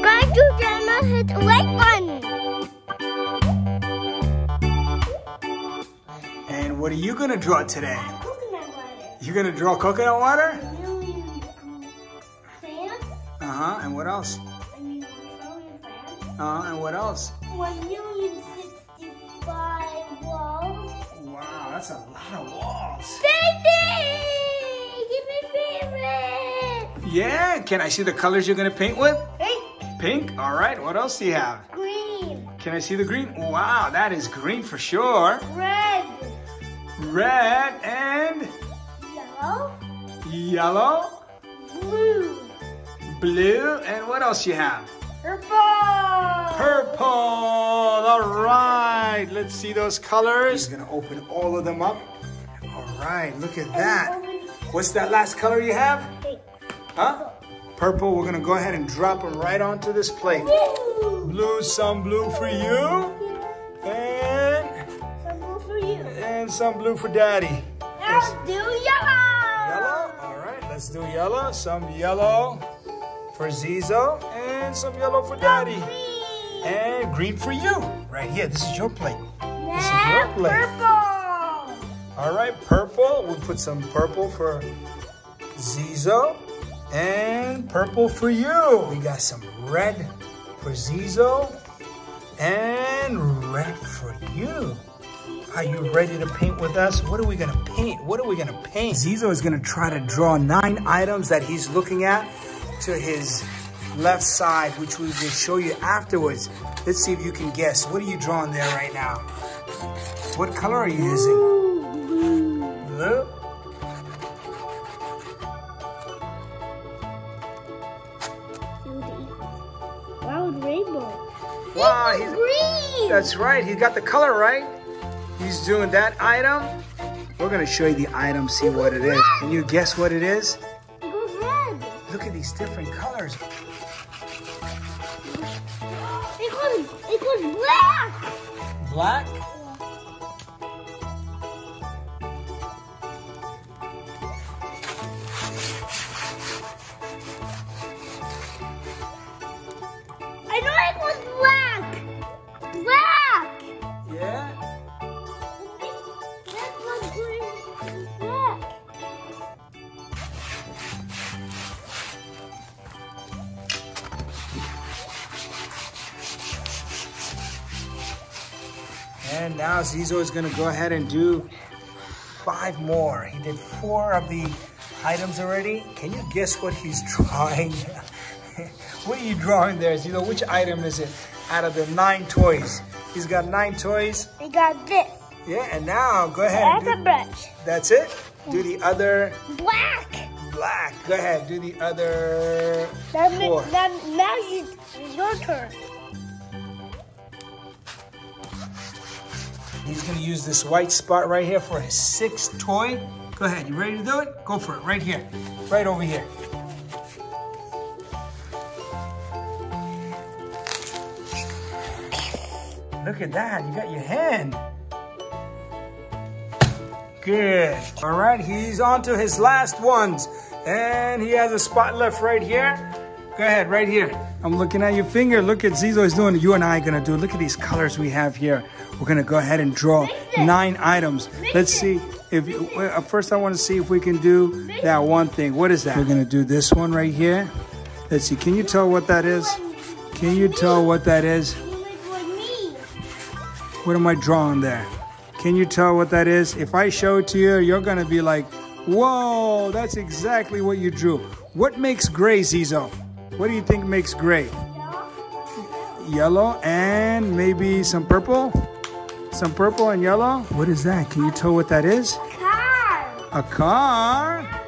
Subscribe to channel, hit the like button. And what are you gonna draw today? Coconut water. You're gonna draw coconut water? Uh-huh, and what else? I mean, trillion plants. Uh-huh, and what else? One million sixty-five walls. Wow, that's a lot of walls. Baby! Give me favorite! Yeah, can I see the colors you're gonna paint with? Pink, Pink, all right, what else do you have? green, Can I see the green? Wow, that is green for sure. red, Red and yellow, yellow, blue, blue, and what else you have? purple. Purple, all right. Let's see those colors. He's gonna open all of them up. All right, look at that. What's that last color you have? Pink. Huh? Purple, we're gonna go ahead and drop them right onto this plate. Blue. Blue, some blue for you, and, Some blue for you. and some blue for daddy. Let's do yellow. Yellow, all right, let's do yellow. Some yellow for Zizzo, and some yellow for daddy. Green. And green for you, right here. This is your plate. This is your plate. purple. All right, purple. We'll put some purple for Zizzo and purple for you. We got some red for Zizzo and red for you. Are you ready to paint with us? What are we gonna paint? What are we gonna paint? Zizzo is gonna try to draw nine items that he's looking at to his left side, which we will show you afterwards. Let's see if you can guess. What are you drawing there right now? What color are you using? Blue, blue. Wow, he's, Green. that's right. He got the color right. He's doing that item. We're gonna show you the item, see what it is. Can you guess what it is? It goes red. Look at these different colors. It goes, it goes black. Black? And now Zizzo is gonna go ahead and do five more. He did four of the items already. Can you guess what he's drawing? what are you drawing there, Zizzo? Which item is it out of the nine toys? He's got nine toys. He got this. Yeah, and now go ahead. and That's do- a brush. That's it? Do the other Black. black. Go ahead, do the other That, four. now you, it's your turn. He's gonna use this white spot right here for his sixth toy. Go ahead, you ready to do it? Go for it, right here. Right over here. Look at that, you got your hand. Good. All right, he's on to his last ones. And he has a spot left right here. Go ahead, right here. I'm looking at your finger. Look at Zizzo is doing. You and I are gonna do. Look at these colors we have here. We're gonna go ahead and draw it. nine items. Mix Let's see if you, uh, first I want to see if we can do that one thing. What is that? We're gonna do this one right here. Let's see. Can you tell what that is? Can you tell what that is? You make one me. What am I drawing there? Can you tell what that is? If I show it to you, you're gonna be like, whoa, that's exactly what you drew. What makes gray, Zizzo? What do you think makes gray? Yellow and maybe some purple? Some purple and yellow? What is that? Can you tell what that is? A car. A car?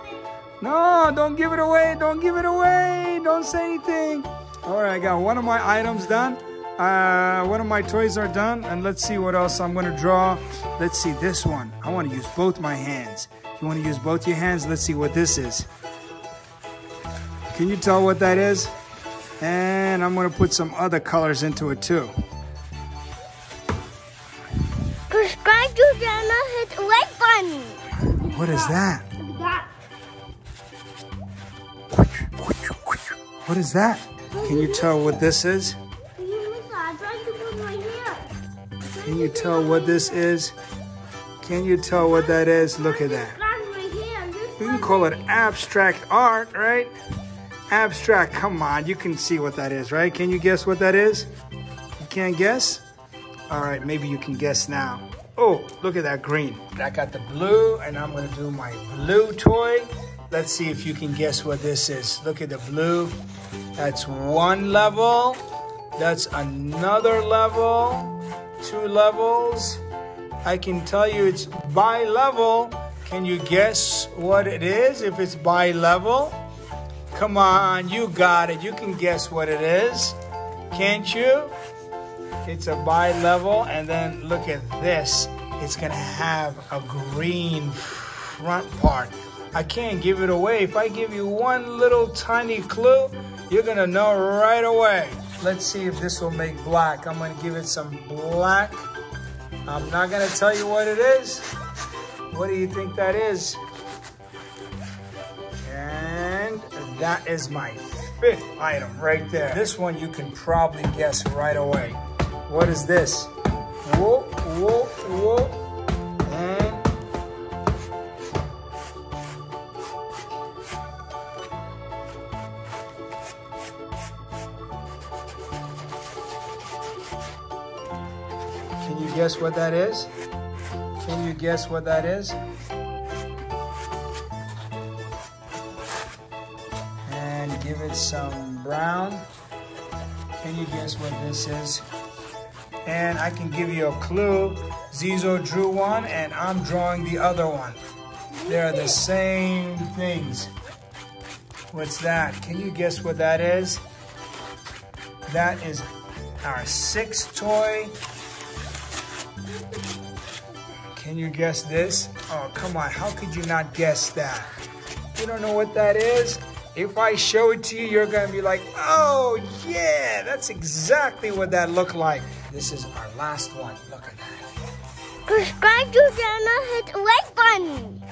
No, don't give it away. Don't give it away. Don't say anything. All right, I got one of my items done. Uh, one of my toys are done. And let's see what else I'm going to draw. Let's see this one. I want to use both my hands. You want to use both your hands? Let's see what this is. Can you tell what that is? And I'm going to put some other colors into it too. Subscribe to channel, hit the like button. What is that? What is that? Can you tell what this is? I'm trying to put my hair. Can you tell what this is? Can you tell what that is? Look at that. Got my hair. This We can call it abstract art, right? Abstract, come on, you can see what that is, right? Can you guess what that is? You can't guess? All right, maybe you can guess now. Oh, look at that green. I got the blue, and I'm gonna do my blue toy. Let's see if you can guess what this is. Look at the blue. That's one level. That's another level. Two levels. I can tell you it's bi-level. Can you guess what it is if it's by level? Come on, you got it. You can guess what it is. Can't you? It's a bi level, and then look at this. It's gonna have a green front part. I can't give it away. If I give you one little tiny clue, you're gonna know right away. Let's see if this will make black. I'm gonna give it some black. I'm not gonna tell you what it is. What do you think that is? That is my fifth item right there. This one you can probably guess right away. What is this? Whoa, whoa, whoa. And Can you guess what that is? Can you guess what that is? Give it some brown. Can you guess what this is? And I can give you a clue. Zizzo drew one and I'm drawing the other one. They're the same things. What's that? Can you guess what that is? That is our sixth toy. Can you guess this? Oh, come on. How could you not guess that? You don't know what that is? If I show it to you, you're going to be like, oh, yeah, that's exactly what that looked like. This is our last one. Look at that. Subscribe to channel, hit the like button.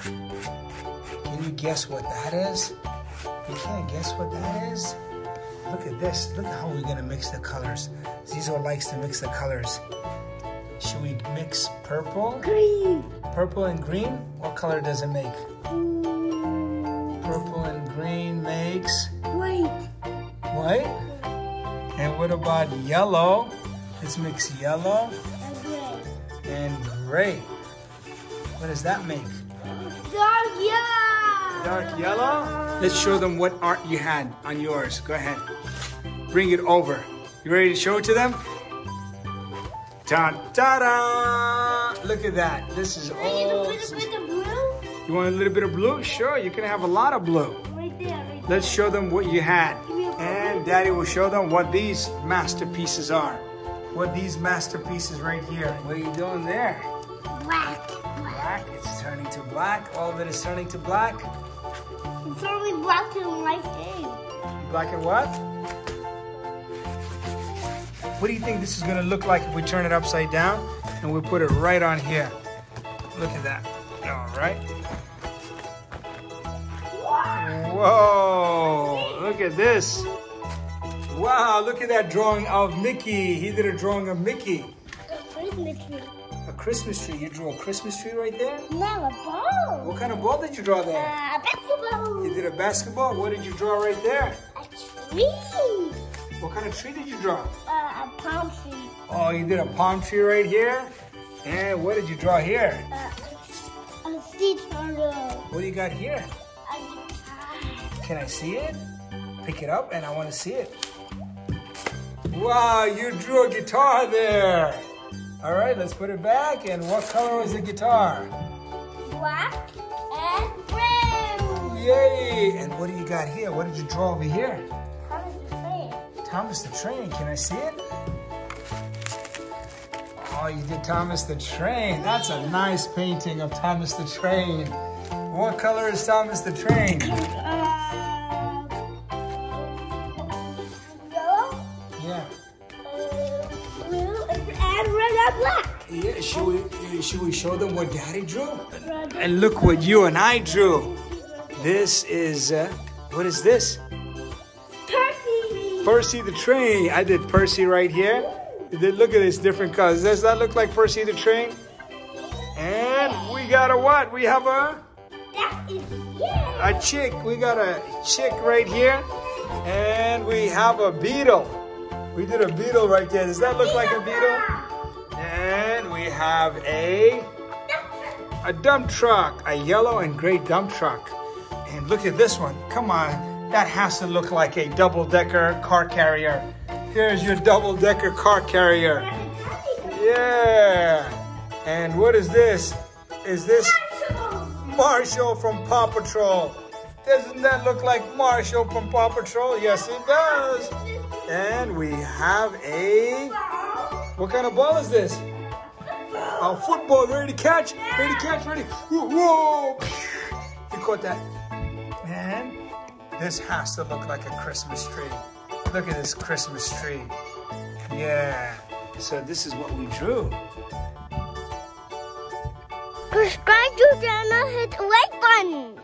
Can you guess what that is? You can't guess what that is? Look at this. Look at how we're going to mix the colors. Zizzo likes to mix the colors. Should we mix purple? Green. Purple and green? What color does it make? Makes Wait. white. And what about yellow? Let's mix yellow Okay. and gray. What does that make? Dark yellow. Dark yellow? Let's show them what art you had on yours. Go ahead. Bring it over. You ready to show it to them? Ta ta da! Look at that. This is Can I get a all. little bit of blue? You want a little bit of blue? Sure, you can have a lot of blue. Right there, right Let's show them what you had. And Daddy will show them what these masterpieces are. What these masterpieces right here. What are you doing there? there. Black. Black. It's turning to black. All of it is turning to black. It's only black and white thing. Black and what? What do you think this is gonna look like if we turn it upside down and we put it right on here? Look at that. All right. Whoa, look at this. Wow, look at that drawing of Mickey. He did a drawing of Mickey. Christmas tree. A Christmas tree. You drew a Christmas tree right there? No, a ball. What kind of ball did you draw Uh, there? a basketball. You did a basketball. What did you draw right there? A tree. What kind of tree did you draw? Uh, a palm tree. Oh, you did a palm tree right here. And what did you draw here? Uh, a sea turtle. What do you got here? Can I see it? Pick it up and I want to see it. Wow, you drew a guitar there. All right, let's put it back. And what color was the guitar? Black and brown. Yay! And what do you got here? What did you draw over here? Does it say? Thomas the Train. Can I see it? Oh, you did Thomas the Train. That's a nice painting of Thomas the Train. What color is Thomas the Train? Red and black. Yeah, should we, should we show them what Daddy drew? Red And look what you and I drew. This is, uh, what is this? turkey. Percy the train. I did Percy right here. Look at this different colors. Does that look like Percy the train? And we got a what? We have a a chick. We got a chick right here. And we have a beetle. We did a beetle right there. Does that look like a beetle? And we have a a dump truck, a yellow and gray dump truck. And look at this one. Come on. That has to look like a double-decker car carrier. Here's your double-decker car carrier. Yeah. And what is this? Is this Marshall from Paw Patrol? Doesn't that look like Marshall from Paw Patrol? Yes, it does. And we have a, what kind of ball is this? A football, ready to catch, ready to catch, ready. Whoa, You caught that. Man, this has to look like a Christmas tree. Look at this Christmas tree. Yeah. So this is what we drew. Subscribe to channel, hit the like button.